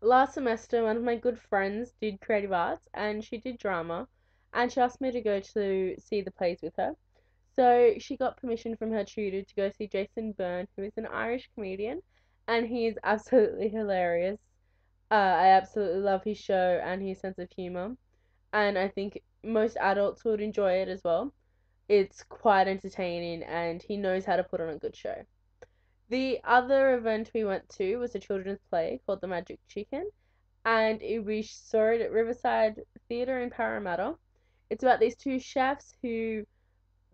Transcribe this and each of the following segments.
last semester, one of my good friends did creative arts and she did drama, and she asked me to go to see the plays with her. So she got permission from her tutor to go see Jason Byrne, who is an Irish comedian, and he is absolutely hilarious. Uh, I absolutely love his show and his sense of humor, and I think most adults would enjoy it as well. It's quite entertaining, and he knows how to put on a good show. The other event we went to was a children's play called The Magic Chicken, and we saw it at Riverside Theatre in Parramatta. It's about these two chefs who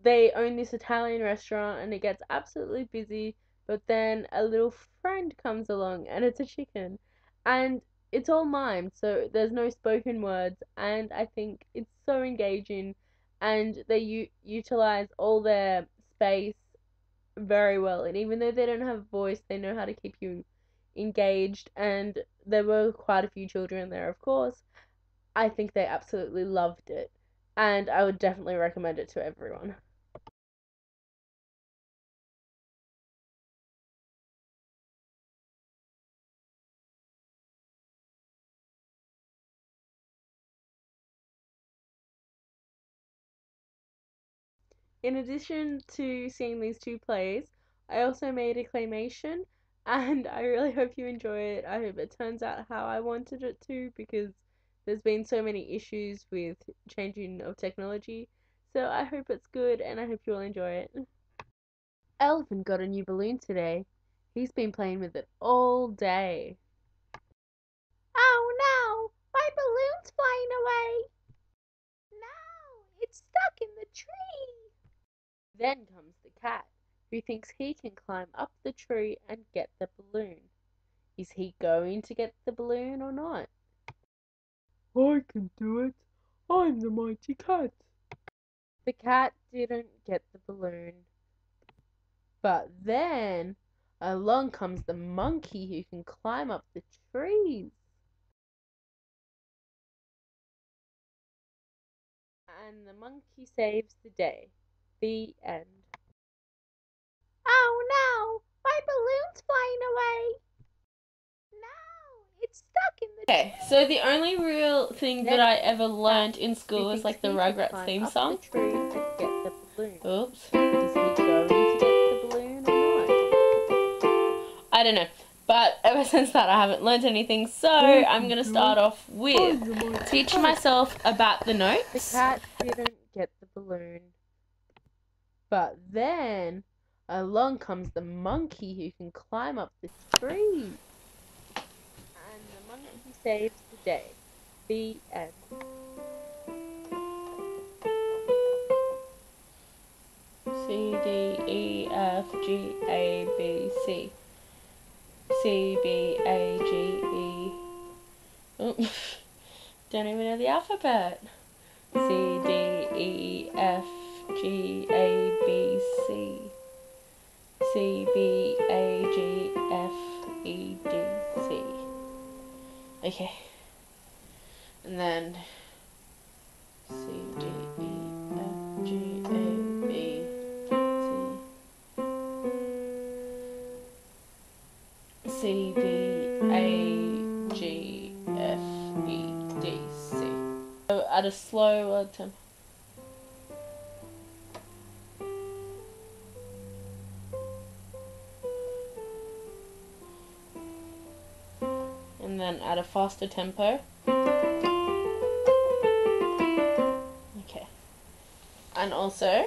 they own this Italian restaurant, and it gets absolutely busy. But then a little friend comes along, and it's a chicken, and it's all mimed, so there's no spoken words, and I think it's so engaging, and they u- utilize all their space very well. And even though they don't have a voice, they know how to keep you engaged. And there were quite a few children there, of course. I think they absolutely loved it. And I would definitely recommend it to everyone. In addition to seeing these two plays, I also made a claymation and I really hope you enjoy it. I hope it turns out how I wanted it to because there's been so many issues with changing of technology. So I hope it's good and I hope you all enjoy it. Elvin got a new balloon today. He's been playing with it all day. Oh no! My balloon's flying away! No! It's stuck in the tree! Then comes the cat, who thinks he can climb up the tree and get the balloon. Is he going to get the balloon or not? I can do it. I'm the mighty cat. The cat didn't get the balloon. But then along comes the monkey who can climb up the trees. And the monkey saves the day. The end. Oh no! My balloon's flying away! No! It's stuck in the Okay, so the only real thing that I ever learned in school was like the Rugrats theme song. The tree and get the. Oops. Is he going to get the balloon or not? I don't know. But ever since that, I haven't learned anything. So I'm going to start off with teaching myself about the notes. The cat didn't get the balloon. But then along comes the monkey who can climb up the tree. And the monkey saves the day. The end. C D E F G A B C. C B A G E. Don't even know the alphabet. C D E F G A C. C B A G F E D C. Okay. And then C D E F G A B C. C B A G F E D C. So at a slower tempo. Faster tempo. Okay. And also